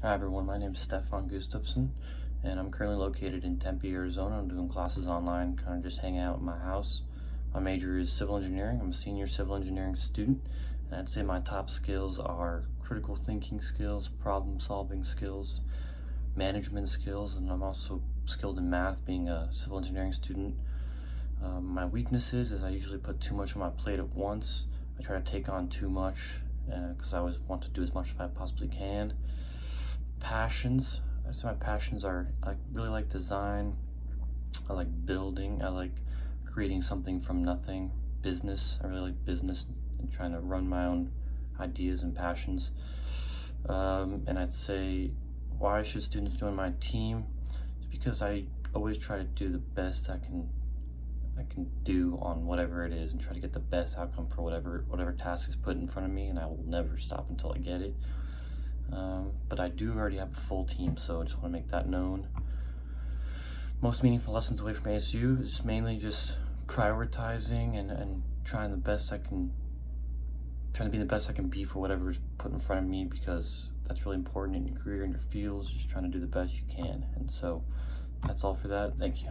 Hi everyone, my name is Stefan Gustafsson and I'm currently located in Tempe, Arizona. I'm doing classes online, kind of just hanging out in my house. My major is civil engineering. I'm a senior civil engineering student and I'd say my top skills are critical thinking skills, problem solving skills, management skills, and I'm also skilled in math being a civil engineering student. Um, my weaknesses is I usually put too much on my plate at once. I try to take on too much because uh, I always want to do as much as I possibly can. Passions. I say my passions are I really like design. I like building. I like creating something from nothing. Business. I really like business and trying to run my own ideas and passions. Um, and I'd say why should students join my team? It's because I always try to do the best I can I can do on whatever it is and try to get the best outcome for whatever whatever task is put in front of me and I will never stop until I get it. Um, but I do already have a full team, so I just want to make that known. Most meaningful lessons away from ASU is mainly just prioritizing and, and trying the best I can, trying to be the best I can be for whatever is put in front of me because that's really important in your career, and your fields, just trying to do the best you can. And so that's all for that. Thank you.